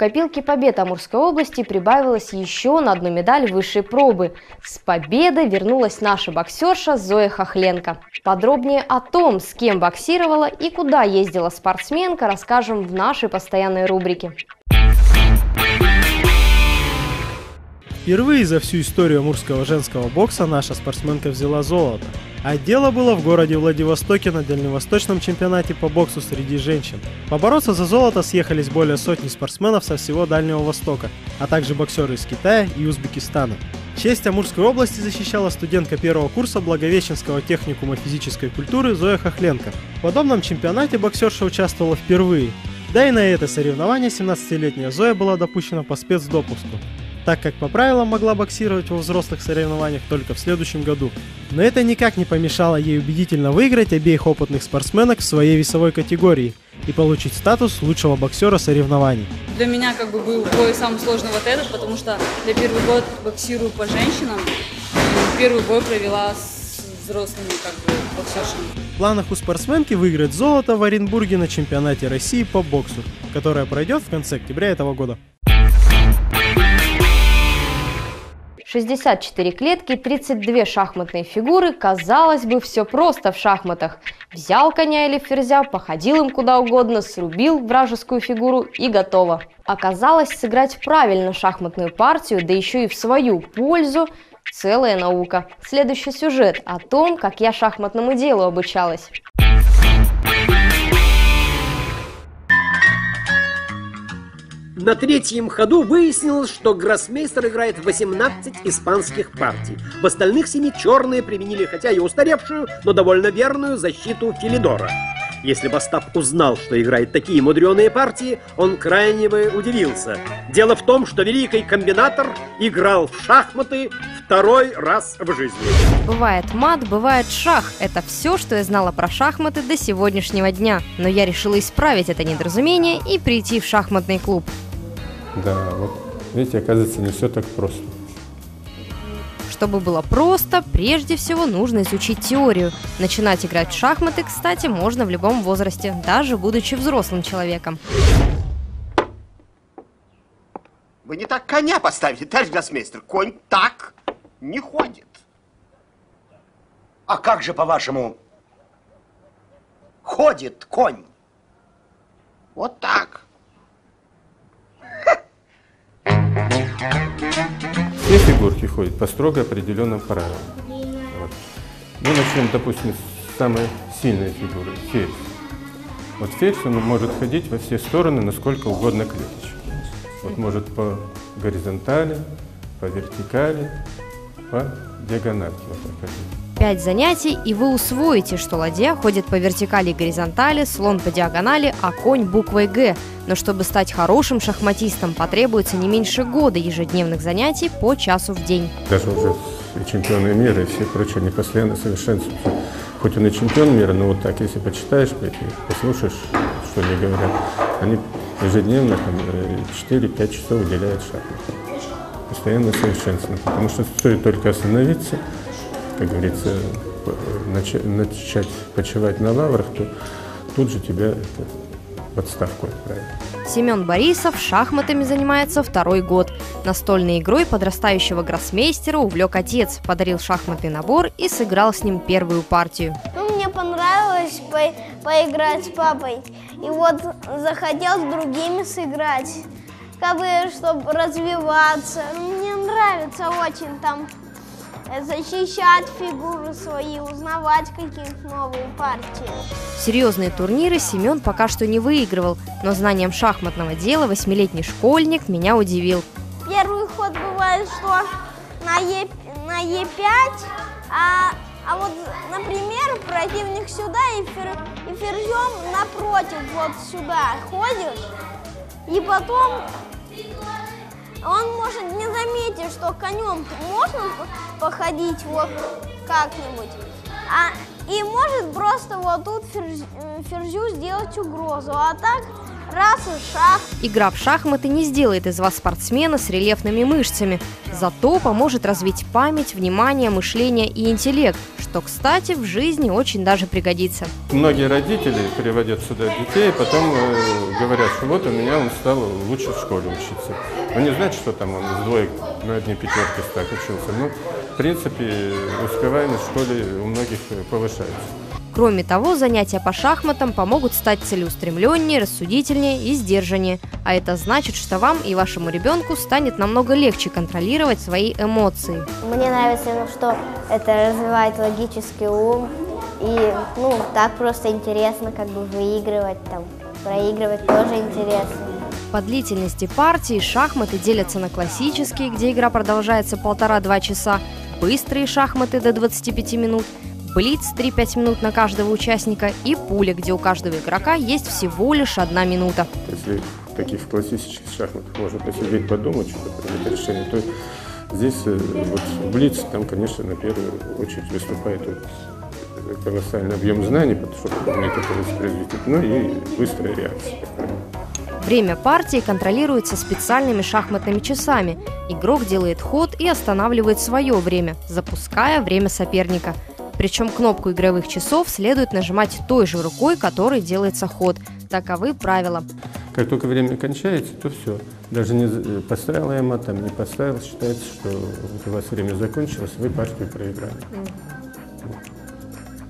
копилке побед Амурской области прибавилось еще на одну медаль высшей пробы. С победой вернулась наша боксерша Зоя Хохленко. Подробнее о том, с кем боксировала и куда ездила спортсменка, расскажем в нашей постоянной рубрике. Впервые за всю историю амурского женского бокса наша спортсменка взяла золото. А дело было в городе Владивостоке на дальневосточном чемпионате по боксу среди женщин. Побороться за золото съехались более сотни спортсменов со всего Дальнего Востока, а также боксеры из Китая и Узбекистана. Честь Амурской области защищала студентка первого курса Благовещенского техникума физической культуры Зоя Хохленко. В подобном чемпионате боксерша участвовала впервые. Да и на это соревнование 17-летняя Зоя была допущена по спецдопуску так как по правилам могла боксировать во взрослых соревнованиях только в следующем году. Но это никак не помешало ей убедительно выиграть обеих опытных спортсменок в своей весовой категории и получить статус лучшего боксера соревнований. Для меня как бы был бой самый сложный вот этот, потому что я первый год боксирую по женщинам. И первый бой провела с взрослыми как бы боксершами. В планах у спортсменки выиграть золото в Оренбурге на чемпионате России по боксу, которое пройдет в конце октября этого года. 64 клетки, 32 шахматные фигуры. Казалось бы, все просто в шахматах. Взял коня или ферзя, походил им куда угодно, срубил вражескую фигуру и готово. Оказалось, сыграть правильно шахматную партию, да еще и в свою пользу, целая наука. Следующий сюжет о том, как я шахматному делу обучалась. На третьем ходу выяснилось, что гроссмейстер играет 18 испанских партий. В остальных семи черные применили, хотя и устаревшую, но довольно верную защиту Филидора. Если бы Остап узнал, что играет такие мудреные партии, он крайне бы удивился. Дело в том, что великий комбинатор играл в шахматы второй раз в жизни. Бывает мат, бывает шах. Это все, что я знала про шахматы до сегодняшнего дня. Но я решила исправить это недоразумение и прийти в шахматный клуб. Да, вот видите, оказывается, не все так просто. Чтобы было просто, прежде всего нужно изучить теорию. Начинать играть в шахматы, кстати, можно в любом возрасте, даже будучи взрослым человеком. Вы не так коня поставили, товарищ гроссмейстер. Конь так не ходит. А как же, по-вашему, ходит конь? Вот так. Фигурки ходят по строго определенным правилам. Вот. Ну, начнем, допустим, с самой сильной фигуры – ферзь. Вот ферзь, он может ходить во все стороны, насколько угодно клеточек. Вот может по горизонтали, по вертикали, по диагонали вот так ходить. Пять занятий, и вы усвоите, что ладья ходит по вертикали и горизонтали, слон по диагонали, а конь буквой «Г». Но чтобы стать хорошим шахматистом, потребуется не меньше года ежедневных занятий по часу в день. Даже уже чемпионы мира, и все прочее, не постоянно совершенствуются. Хоть он и чемпион мира, но вот так, если почитаешь, послушаешь, что они говорят, они ежедневно 4-5 часов уделяют шахматам. Постоянно совершенствуются, потому что стоит только остановиться – как говорится, начать почивать на лаврах, то тут же тебя это, в отставку отправят. Семен Борисов шахматами занимается второй год. Настольной игрой подрастающего гроссмейстера увлек отец, подарил шахматный набор и сыграл с ним первую партию. Ну, мне понравилось по поиграть с папой. И вот захотел с другими сыграть, как бы, чтобы развиваться. Мне нравится очень там защищать фигуры свои, узнавать какие-то новые партии. Серьезные турниры Семен пока что не выигрывал, но знанием шахматного дела восьмилетний школьник меня удивил. Первый ход бывает, что на, е, на Е5, а, а вот, например, противник сюда и, фер, и ферзем напротив вот сюда ходишь, и потом он может не заметить, что конем можно походить вот как-нибудь, а, и может просто вот тут ферзь, ферзю сделать угрозу. А так раз и шах. Игра в шахматы не сделает из вас спортсмена с рельефными мышцами, зато поможет развить память, внимание, мышление и интеллект, что, кстати, в жизни очень даже пригодится. Многие родители приводят сюда детей, потом э, говорят, что вот у меня он стал лучше в школе учиться. Но не значит, что там он с двоек на одни пятерки так учился. Но, в принципе, успеваемость в школе у многих повышается. Кроме того, занятия по шахматам помогут стать целеустремленнее, рассудительнее и сдержаннее. А это значит, что вам и вашему ребенку станет намного легче контролировать свои эмоции. Мне нравится, ну, что это развивает логический ум. И, ну, так просто интересно, как бы выигрывать там. Проигрывать тоже интересно. По длительности партии шахматы делятся на классические, где игра продолжается полтора-два часа, быстрые шахматы до 25 минут – Блиц 3-5 минут на каждого участника и пуля, где у каждого игрока есть всего лишь одна минута. Если в таких классических шахматах можно посидеть, подумать, что принять решение, то здесь э, вот Блиц, там, конечно, на первую очередь выступает вот колоссальный объем знаний, чтобы уметь это воспроизвести, ну и быстрая реакция. Время партии контролируется специальными шахматными часами. Игрок делает ход и останавливает свое время, запуская время соперника – причем кнопку игровых часов следует нажимать той же рукой, которой делается ход. Таковы правила. Как только время кончается, то все. Даже не э, поставила я мат, там не поставил, считается, что у вас время закончилось, вы партию проиграли.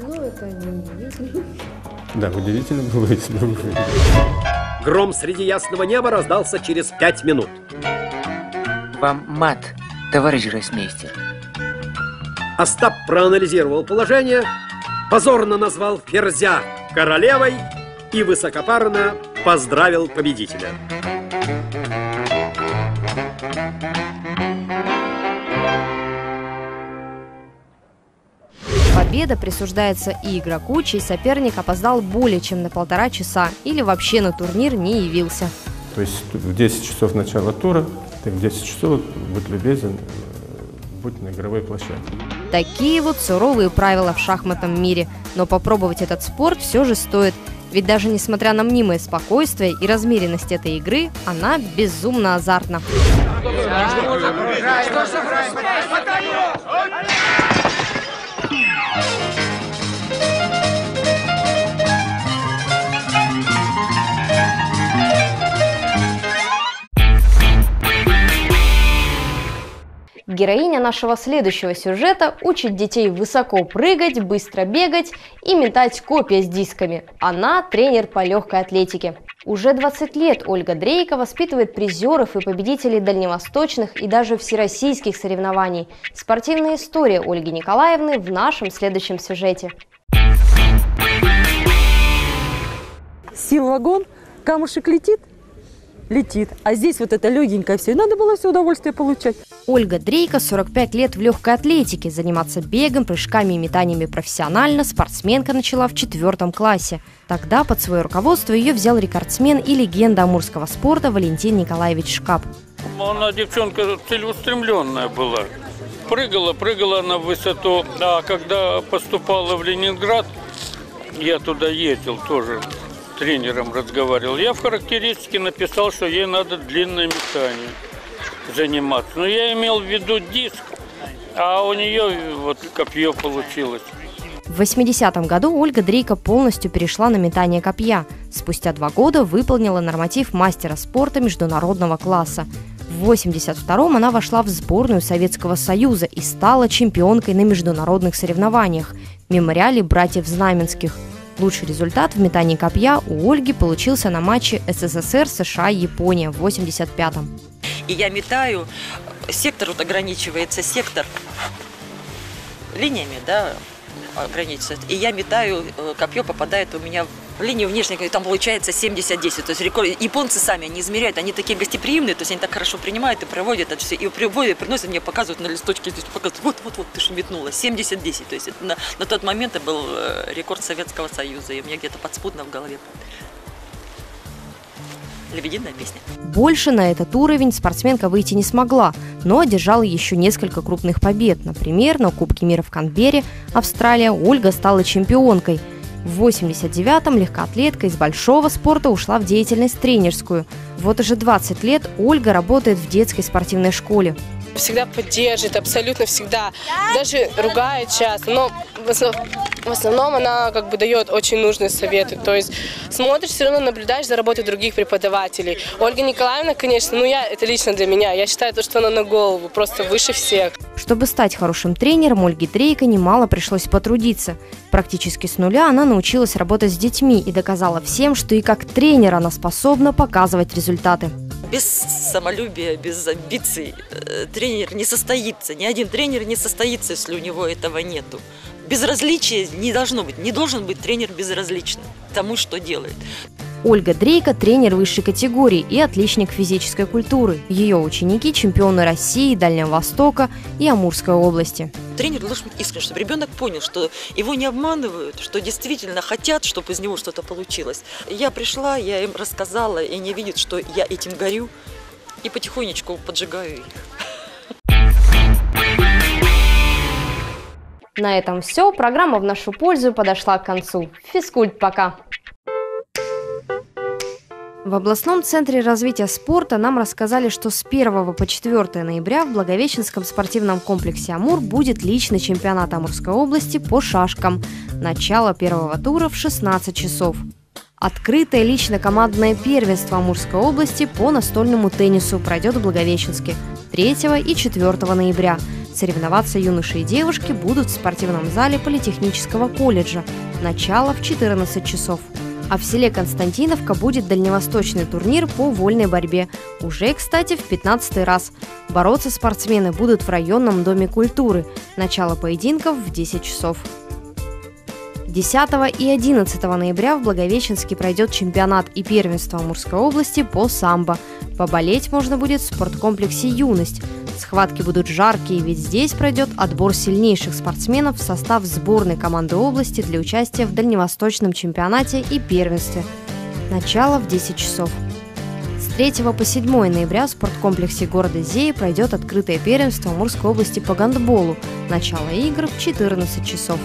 Ну, это не удивительно. Да, удивительно было, если бы вы Гром среди ясного неба раздался через пять минут. Вам мат, товарищ гроссмейстер. Остап проанализировал положение, позорно назвал Ферзя королевой и высокопарно поздравил победителя. Победа присуждается и игроку, чей соперник опоздал более чем на полтора часа или вообще на турнир не явился. То есть в 10 часов начала тура, ты в 10 часов, будь любезен, будь на игровой площадке. Такие вот суровые правила в шахматном мире. Но попробовать этот спорт все же стоит. Ведь даже несмотря на мнимое спокойствие и размеренность этой игры, она безумно азартна. Героиня нашего следующего сюжета учит детей высоко прыгать, быстро бегать и метать копья с дисками. Она тренер по легкой атлетике. Уже 20 лет Ольга Дрейка воспитывает призеров и победителей дальневосточных и даже всероссийских соревнований. Спортивная история Ольги Николаевны в нашем следующем сюжете. Сил камушек летит, летит. А здесь вот это легенькое все. Надо было все удовольствие получать. Ольга Дрейка 45 лет в легкой атлетике. Заниматься бегом, прыжками и метаниями профессионально спортсменка начала в четвертом классе. Тогда под свое руководство ее взял рекордсмен и легенда амурского спорта Валентин Николаевич Шкап. Она девчонка целеустремленная была. Прыгала, прыгала на высоту. А когда поступала в Ленинград, я туда ездил тоже тренером разговаривал. Я в характеристике написал, что ей надо длинное метание заниматься. Но я имел в виду диск, а у нее вот копье получилось. В 80-м году Ольга Дрейка полностью перешла на метание копья. Спустя два года выполнила норматив мастера спорта международного класса. В 82-м она вошла в сборную Советского Союза и стала чемпионкой на международных соревнованиях мемориале братьев Знаменских – Лучший результат в метании копья у Ольги получился на матче СССР, США и Япония в 85-м. И я метаю, сектор вот ограничивается, сектор линиями, да, ограничивается. И я метаю, э, копье попадает у меня в линию внешней, там получается 70-10. То есть рекорд... японцы сами не измеряют, они такие гостеприимные, то есть они так хорошо принимают и проводят это все. И приводят, приносят мне, показывают на листочке, здесь показывают, вот-вот-вот, ты же метнула, 70-10. То есть на, на тот момент это был э, рекорд Советского Союза, и у меня где-то подспудно в голове лебединая песня. Больше на этот уровень спортсменка выйти не смогла, но одержала еще несколько крупных побед. Например, на Кубке мира в Канберре, Австралия, Ольга стала чемпионкой. В 89-м легкоатлетка из большого спорта ушла в деятельность тренерскую. Вот уже 20 лет Ольга работает в детской спортивной школе всегда поддержит, абсолютно всегда. Даже ругает часто, но в основном, в основном она как бы дает очень нужные советы. То есть смотришь, все равно наблюдаешь за работой других преподавателей. Ольга Николаевна, конечно, ну я, это лично для меня. Я считаю, то, что она на голову, просто выше всех. Чтобы стать хорошим тренером, Ольге Дрейко немало пришлось потрудиться. Практически с нуля она научилась работать с детьми и доказала всем, что и как тренер она способна показывать результаты без самолюбия, без амбиций э, тренер не состоится. Ни один тренер не состоится, если у него этого нету. Безразличие не должно быть. Не должен быть тренер безразличным тому, что делает. Ольга Дрейка – тренер высшей категории и отличник физической культуры. Ее ученики – чемпионы России, Дальнего Востока и Амурской области. Тренер должен быть искренен, чтобы ребенок понял, что его не обманывают, что действительно хотят, чтобы из него что-то получилось. Я пришла, я им рассказала, и они видят, что я этим горю, и потихонечку поджигаю их. На этом все. Программа в нашу пользу подошла к концу. Физкульт пока. В областном центре развития спорта нам рассказали, что с 1 по 4 ноября в Благовещенском спортивном комплексе «Амур» будет личный чемпионат Амурской области по шашкам. Начало первого тура в 16 часов. Открытое лично-командное первенство Амурской области по настольному теннису пройдет в Благовещенске 3 и 4 ноября. Соревноваться юноши и девушки будут в спортивном зале Политехнического колледжа. Начало в 14 часов. А в селе Константиновка будет дальневосточный турнир по вольной борьбе. Уже, кстати, в 15 раз. Бороться спортсмены будут в районном доме культуры. Начало поединков в 10 часов. 10 и 11 ноября в Благовещенске пройдет чемпионат и первенство Амурской области по самбо. Поболеть можно будет в спорткомплексе «Юность». Схватки будут жаркие, ведь здесь пройдет отбор сильнейших спортсменов в состав сборной команды области для участия в дальневосточном чемпионате и первенстве. Начало в 10 часов. С 3 по 7 ноября в спорткомплексе города Зеи пройдет открытое первенство Амурской области по гандболу. Начало игр в 14 часов.